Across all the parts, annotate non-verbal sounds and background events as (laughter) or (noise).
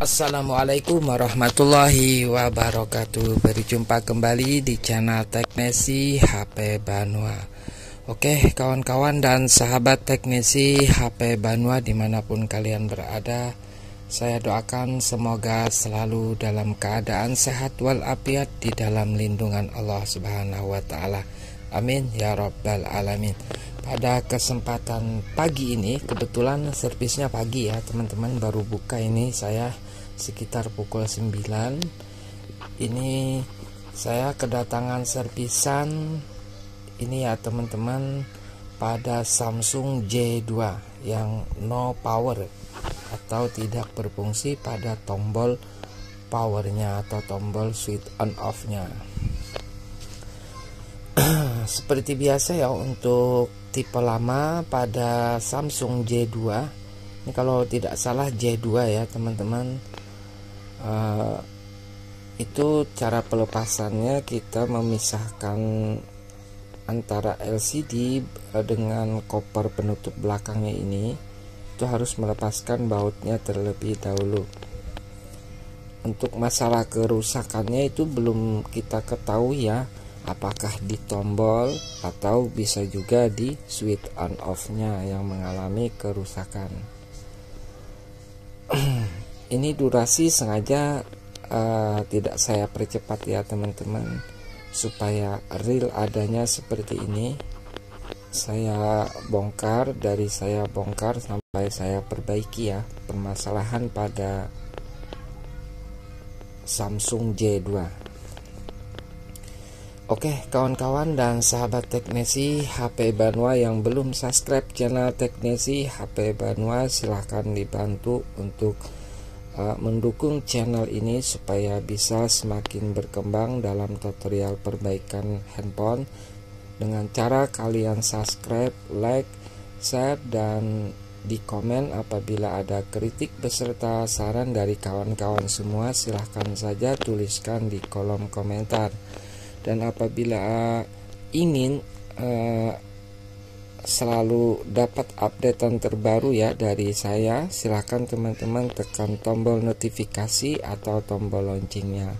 Assalamualaikum warahmatullahi wabarakatuh Berjumpa kembali di channel teknisi HP Banua Oke kawan-kawan dan sahabat teknisi HP Banua di mana pun kalian berada Saya doakan semoga selalu dalam keadaan sehat walafiat di dalam lindungan Allah Subhanahu wa Ta'ala. Amin ya Rabbal 'Alamin. Pada kesempatan pagi ini, kebetulan servisnya pagi ya, teman-teman. Baru buka ini saya sekitar pukul 9 ini saya kedatangan servisan ini ya teman-teman pada Samsung J2 yang no power atau tidak berfungsi pada tombol powernya atau tombol switch on off nya (clears throat) seperti biasa ya untuk tipe lama pada Samsung J2 ini kalau tidak salah J2 ya teman-teman uh, itu cara pelepasannya kita memisahkan antara LCD eh, dengan koper penutup belakangnya ini. Itu harus melepaskan bautnya terlebih dahulu. Untuk masalah kerusakannya itu belum kita ketahui ya apakah di tombol atau bisa juga di switch on off nya yang mengalami kerusakan (clears throat) ini durasi sengaja uh, tidak saya percepat ya teman-teman. Supaya real adanya seperti ini saya bongkar dari saya bongkar sampai saya perbaiki ya permasalahan pada Samsung J2 Oke kawan-kawan dan sahabat teknisi HP Banua yang belum subscribe channel teknisi HP Banua silahkan dibantu untuk mendukung channel ini supaya bisa semakin berkembang dalam tutorial perbaikan handphone. Dengan cara kalian subscribe, like, share dan di komen apabila ada kritik beserta saran dari kawan-kawan semua silahkan saja tuliskan di kolom komentar. Dan apabila ingin uh, selalu dapat updatean terbaru ya dari saya. Silahkan teman-teman tekan tombol notifikasi atau tombol loncengnya.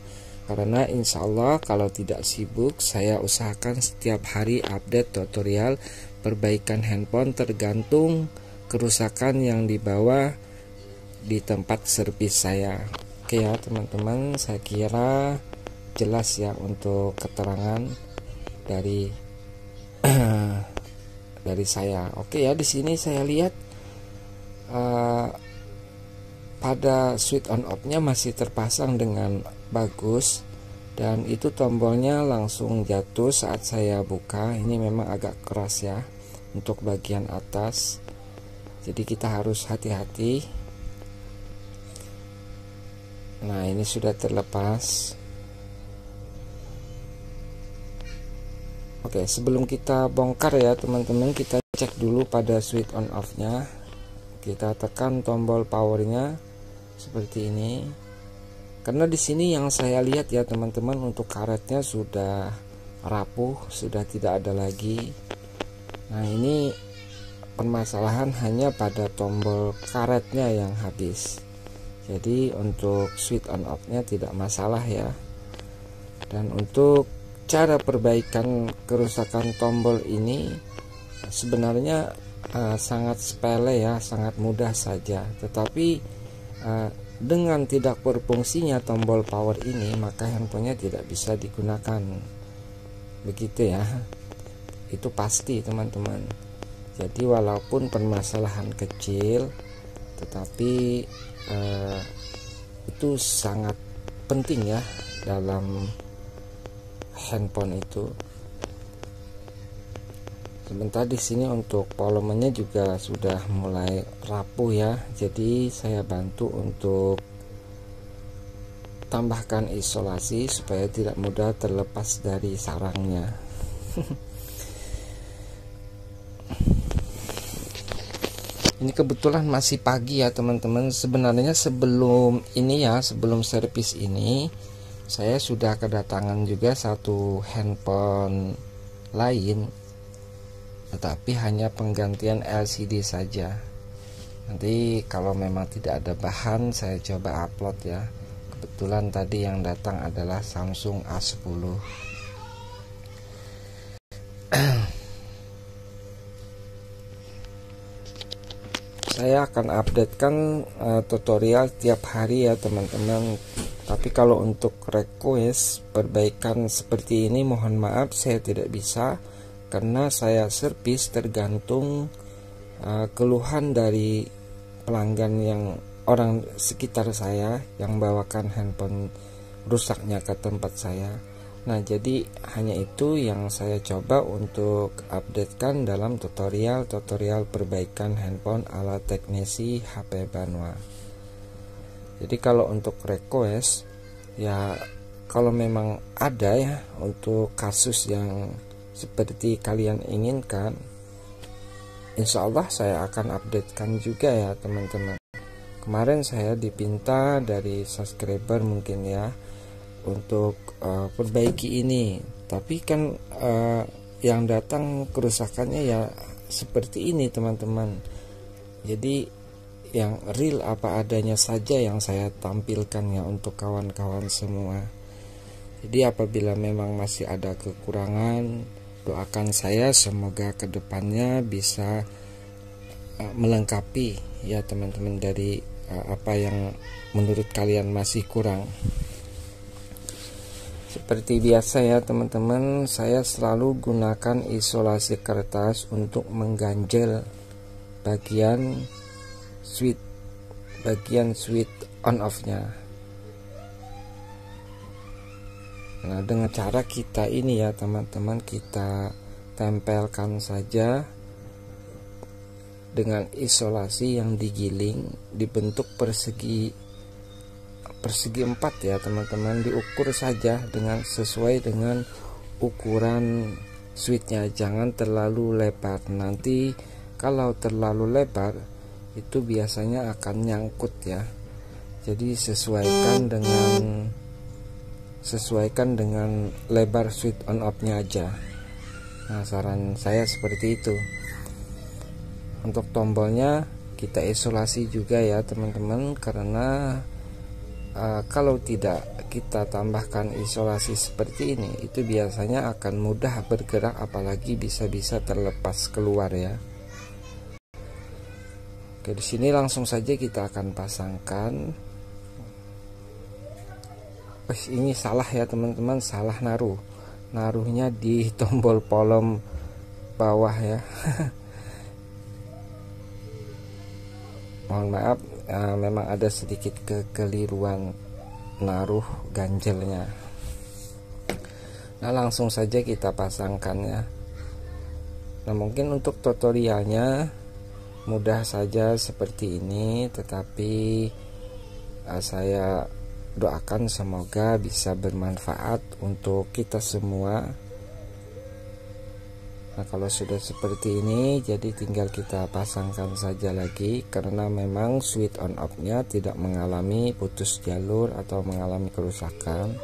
Karena insya Allah kalau tidak sibuk saya usahakan setiap hari update tutorial perbaikan handphone tergantung kerusakan yang dibawa di tempat servis saya. Oke ya teman-teman saya kira jelas ya untuk keterangan dari (clears throat) dari saya. Oke ya, di sini saya lihat uh, pada switch on off-nya masih terpasang dengan bagus dan itu tombolnya langsung jatuh saat saya buka. Ini memang agak keras ya untuk bagian atas. Jadi kita harus hati-hati. Nah, ini sudah terlepas. Oke, sebelum kita bongkar ya teman-teman, kita cek dulu pada switch on off-nya. Kita tekan tombol powernya seperti ini. Karena di sini yang saya lihat ya teman-teman untuk karetnya sudah rapuh, sudah tidak ada lagi. Nah, ini permasalahan hanya pada tombol karetnya yang habis. Jadi untuk switch on off-nya tidak masalah ya. Dan untuk cara perbaikan kerusakan tombol ini sebenarnya uh, sangat sepele ya, sangat mudah saja. Tetapi uh, dengan tidak berfungsinya tombol power ini, maka handphonenya tidak bisa digunakan. Begitu ya. Itu pasti, teman-teman. Jadi walaupun permasalahan kecil, tetapi uh, itu sangat penting ya dalam handphone itu. Sebentar di sini untuk volumenya juga sudah mulai rapuh ya. Jadi saya bantu untuk tambahkan isolasi supaya tidak mudah terlepas dari sarangnya. (laughs) Ini kebetulan masih pagi ya teman-teman. Sebenarnya sebelum ini ya sebelum servis ini saya sudah kedatangan juga satu handphone lain tetapi hanya penggantian LCD saja. Nanti kalau memang tidak ada bahan saya coba upload ya. Kebetulan tadi yang datang adalah Samsung A10 saya akan updatekan uh, tutorial tiap hari ya teman-teman tapi kalau untuk request perbaikan seperti ini mohon maaf saya tidak bisa. Karena saya servis tergantung uh, keluhan dari pelanggan yang orang sekitar saya yang bawakan handphone rusaknya ke tempat saya. Nah jadi hanya itu yang saya coba untuk updatekan dalam tutorial-tutorial perbaikan handphone ala teknisi HP Banwa Jadi kalau untuk request ya kalau memang ada ya untuk kasus yang seperti kalian inginkan Insya Allah saya akan updatekan juga ya teman-teman. Kemarin saya dipinta dari subscriber mungkin ya untuk uh, perbaiki ini. Tapi kan uh, yang datang kerusakannya ya seperti ini teman-teman. Jadi yang real apa adanya saja yang saya tampilkan ya untuk kawan-kawan semua. Jadi apabila memang masih ada kekurangan doakan saya semoga ke depannya bisa uh, melengkapi ya teman-teman dari uh, apa yang menurut kalian masih kurang. Seperti biasa ya teman-teman, saya selalu gunakan isolasi kertas untuk mengganjel bagian switch bagian switch on off-nya. Nah, dengan cara kita ini ya teman-teman, kita tempelkan saja dengan isolasi yang digiling dibentuk persegi persegi empat ya teman-teman. Diukur saja dengan sesuai dengan ukuran switchnya jangan terlalu lebar. Nanti kalau terlalu lebar itu biasanya akan nyangkut ya. Jadi sesuaikan dengan sesuaikan dengan lebar switch on off nya aja. Nah saran saya seperti itu. Untuk tombolnya kita isolasi juga ya teman-teman. Karena uh, kalau tidak kita tambahkan isolasi seperti ini itu biasanya akan mudah bergerak apalagi bisa-bisa terlepas keluar ya Oke di sini langsung saja kita akan pasangkan. Ini salah ya teman-teman. Salah naruh. Naruhnya di (laughs) tombol polom bawah ya. (laughs) Mohon maaf uh, memang ada sedikit kekeliruan naruh ganjelnya. Nah langsung saja kita pasangkannya nah mungkin untuk tutorialnya mudah saja seperti ini tetapi uh, saya doakan semoga bisa bermanfaat untuk kita semua. Nah kalau sudah seperti ini jadi tinggal kita pasangkan saja lagi karena memang switch on off nya tidak mengalami putus jalur atau mengalami kerusakan.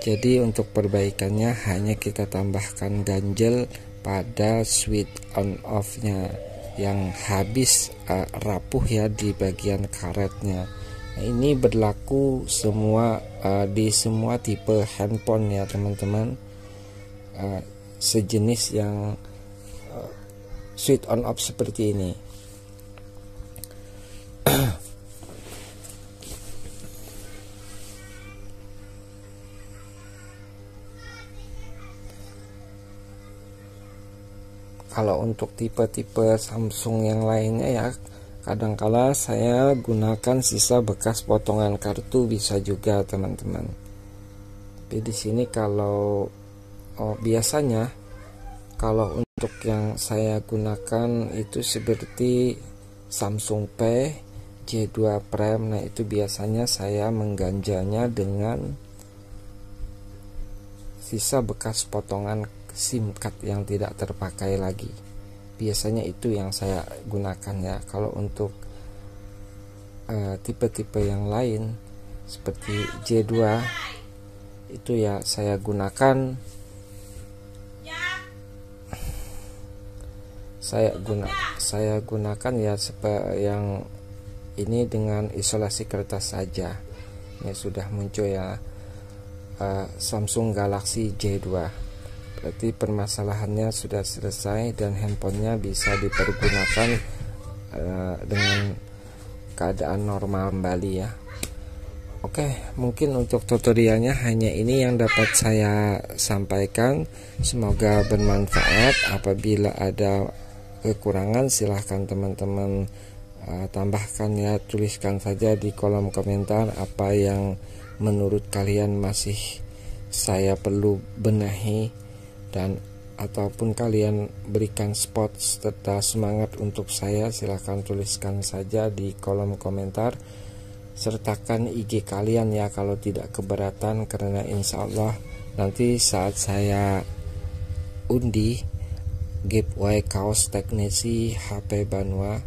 Jadi untuk perbaikannya hanya kita tambahkan ganjel pada switch on off nya yang habis uh, rapuh ya di bagian karetnya. Nah, ini berlaku semua uh, di semua tipe handphone ya teman-teman. Uh, sejenis yang uh, switch on off seperti ini kalau untuk tipe-tipe Samsung yang lainnya ya kadangkala saya gunakan sisa bekas potongan kartu bisa juga teman-teman. Tapi di sini kalau oh, biasanya kalau untuk yang saya gunakan itu seperti Samsung P J2 Prime. Nah itu biasanya saya mengganjanya dengan sisa bekas potongan SIM card yang tidak terpakai lagi. Biasanya itu yang saya gunakan ya. Kalau untuk eh, tipe-tipe uh, yang lain seperti J2 itu ya saya gunakan. Saya guna saya gunakan ya yang ini dengan isolasi kertas saja. Ini sudah muncul ya. Uh, Samsung Galaxy J2 berarti permasalahannya sudah selesai dan handphonenya bisa dipergunakan uh, dengan keadaan normal kembali ya Oke, mungkin untuk tutorialnya hanya ini yang dapat saya sampaikan. Semoga bermanfaat. Apabila ada kekurangan, silahkan teman-teman uh, tambahkan ya, tuliskan saja di kolom komentar apa yang menurut kalian masih saya perlu benahi dan ataupun kalian berikan spot serta semangat untuk saya silahkan tuliskan saja di kolom komentar. Sertakan IG kalian ya kalau tidak keberatan karena insya Allah nanti saat saya undi giveaway kaos teknisi HP Banwa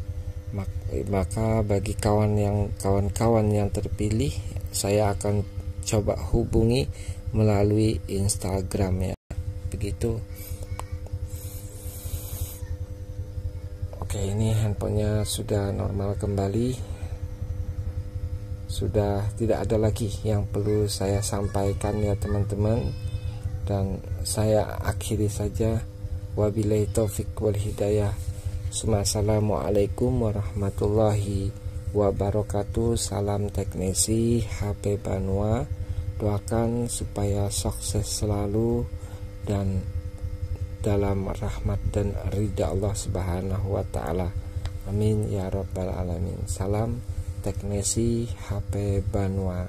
maka bagi kawan yang kawan-kawan yang terpilih saya akan coba hubungi melalui Instagram ya begitu. Oke ini handphonenya sudah normal kembali. Sudah tidak ada lagi yang perlu saya sampaikan ya teman-teman. Dan saya akhiri saja. Wabillahi taufik wal hidayah. Assalamualaikum warahmatullahi wabarakatuh. Salam teknisi HP Banua. Doakan supaya sukses selalu Dan dalam rahmat dan ridha Allah subhanahu wa ta'ala. Amin ya rabbal alamin. Salam teknisi HP Banua